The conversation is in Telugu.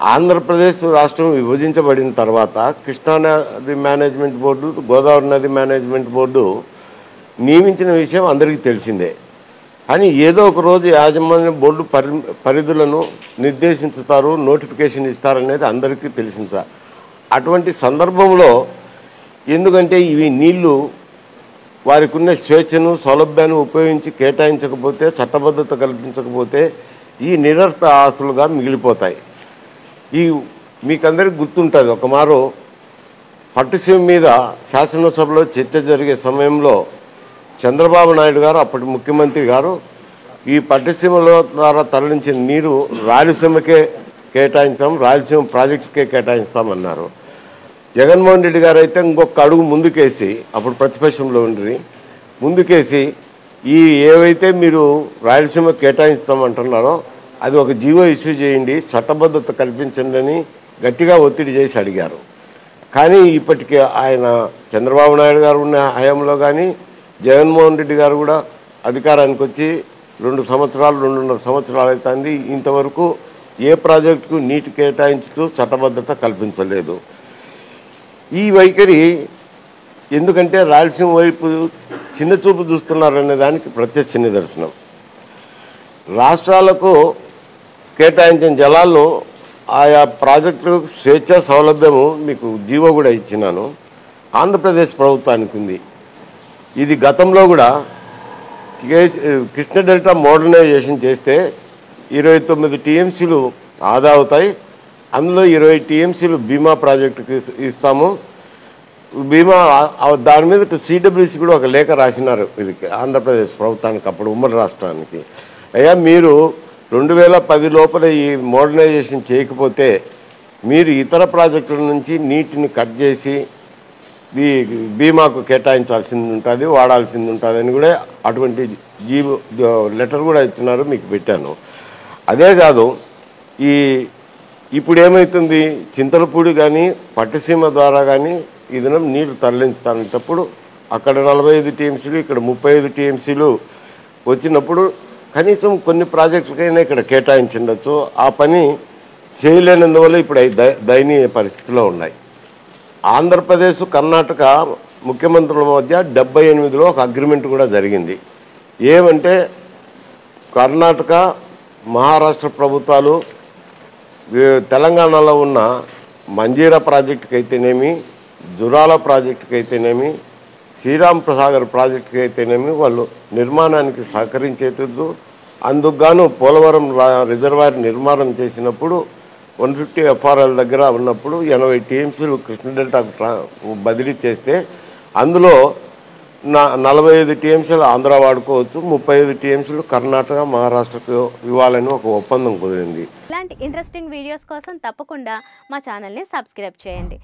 ఆంధ్రప్రదేశ్ రాష్ట్రం విభజించబడిన తర్వాత కృష్ణా నది మేనేజ్మెంట్ బోర్డు గోదావరి నది మేనేజ్మెంట్ బోర్డు నియమించిన విషయం అందరికీ తెలిసిందే. కానీ ఏదో ఒక రోజు యాజమాన్య బోర్డు పరి పరిధులను నిర్దేశించుతారు నోటిఫికేషన్ ఇస్తారనేది అందరికీ తెలిసింది సార్. అటువంటి సందర్భంలో ఎందుకంటే ఇవి నీళ్ళు వారికి ఉన్న స్వేచ్ఛను సౌలభ్యాన్ని ఉపయోగించి కేటాయించకపోతే చట్టబద్ధత కల్పించకపోతే ఈ నిరర్థ ఆస్తులుగా మిగిలిపోతాయి. ఈ మీకందరికి గుర్తుంటుంది ఒక మారు పట్టుసీమ మీద శాసనసభలో చర్చ జరిగే సమయంలో చంద్రబాబు నాయుడు గారు అప్పటి ముఖ్యమంత్రి గారు ఈ పట్టుసీమలో ద్వారా తరలించిన నీరు రాయలసీమకే కేటాయించాం రాయలసీమ ప్రాజెక్టుకే కేటాయిస్తామన్నారు. జగన్మోహన్ రెడ్డి గారు అయితే ఇంకొక అడుగు ముందుకేసి అప్పుడు ప్రతిపక్షంలో ఉండి ముందుకేసి ఈ ఏవైతే మీరు రాయలసీమ కేటాయిస్తామంటున్నారో అది ఒక జీవో ఇష్యూ చేయండి చట్టబద్ధత కల్పించండి అని గట్టిగా ఒత్తిడి చేసి అడిగారు. కానీ ఇప్పటికీ ఆయన చంద్రబాబు నాయుడు గారు ఉన్న హయాంలో కానీ జగన్మోహన్ రెడ్డి గారు కూడా అధికారానికి వచ్చి రెండు సంవత్సరాలు రెండున్నర సంవత్సరాలు అవుతుంది ఇంతవరకు ఏ ప్రాజెక్టుకు నీటి కేటాయించుతూ చట్టబద్ధత కల్పించలేదు. ఈ వైఖరి ఎందుకంటే రాయలసీమ వైపు చిన్న చూపు చూస్తున్నారనే దానికి ప్రత్యక్ష నిదర్శనం. రాష్ట్రాలకు కేటాయించిన జలాల్లో ఆయా ప్రాజెక్టు స్వేచ్ఛ సౌలభ్యము మీకు జీవో కూడా ఇచ్చినాను. ఆంధ్రప్రదేశ్ ప్రభుత్వానికి ఉంది. ఇది గతంలో కూడా కృష్ణ డెల్టా మోడర్నైజేషన్ చేస్తే ఇరవై తొమ్మిది టీఎంసీలు ఆదా అవుతాయి. అందులో ఇరవై టీఎంసీలు బీమా ప్రాజెక్టుకి ఇస్తాము. బీమా దాని మీద సిడబ్ల్యూసి కూడా ఒక లేఖ రాసినారు ఇది ఆంధ్రప్రదేశ్ ప్రభుత్వానికి అప్పుడు ఉమ్మడి రాష్ట్రానికి. అయ్యా మీరు రెండు వేల పది లోపల ఈ మోడర్నైజేషన్ చేయకపోతే మీరు ఇతర ప్రాజెక్టుల నుంచి నీటిని కట్ చేసి ఈ బీమాకు కేటాయించాల్సింది ఉంటుంది వాడాల్సింది ఉంటుంది అని కూడా అటువంటి జీవో లెటర్ కూడా ఇచ్చినారు మీకు పెట్టాను. అదే కాదు ఈ ఇప్పుడు ఏమవుతుంది చింతలపూడి కానీ పట్టుసీమ ద్వారా కానీ ఈ దినం నీళ్ళు తరలించుతానేటప్పుడు అక్కడ నలభై ఐదు టీఎంసీలు ఇక్కడ ముప్పై ఐదు టీఎంసీలు వచ్చినప్పుడు కనీసం కొన్ని ప్రాజెక్టులకైనా ఇక్కడ కేటాయించుండొచ్చు. ఆ పని చేయలేనందువల్ల ఇప్పుడు దయనీయ పరిస్థితిలో ఉన్నాయి. ఆంధ్రప్రదేశ్ కర్ణాటక ముఖ్యమంత్రుల మధ్య డెబ్బై ఎనిమిదిలో ఒక అగ్రిమెంట్ కూడా జరిగింది. ఏమంటే కర్ణాటక మహారాష్ట్ర ప్రభుత్వాలు తెలంగాణలో ఉన్న మంజీరా ప్రాజెక్టుకి అయితేనేమి జురాల ప్రాజెక్టుకి అయితేనేమి శ్రీరామ్ సాగర్ ప్రాజెక్టుకి అయితేనేమి వాళ్ళు నిర్మాణానికి సహకరించేటట్టు అందుకుగాను పోలవరం రిజర్వాయర్ నిర్మాణం చేసినప్పుడు వన్ ఫిఫ్టీ ఎఫ్ఆర్ఎల్ దగ్గర ఉన్నప్పుడు ఎనభై టీఎంసీలు కృష్ణ డెల్టాకు బదిలీ చేస్తే అందులో నా నలభై ఐదు టీఎంసీలు ఆంధ్ర వాడుకోవచ్చు ముప్పై ఐదు టీఎంసీలు కర్ణాటక మహారాష్ట్రకు ఇవ్వాలని ఒక ఒప్పందం కుదిరింది. ఇలాంటి ఇంట్రెస్టింగ్ వీడియోస్ కోసం తప్పకుండా మా ఛానల్ని సబ్స్క్రైబ్ చేయండి.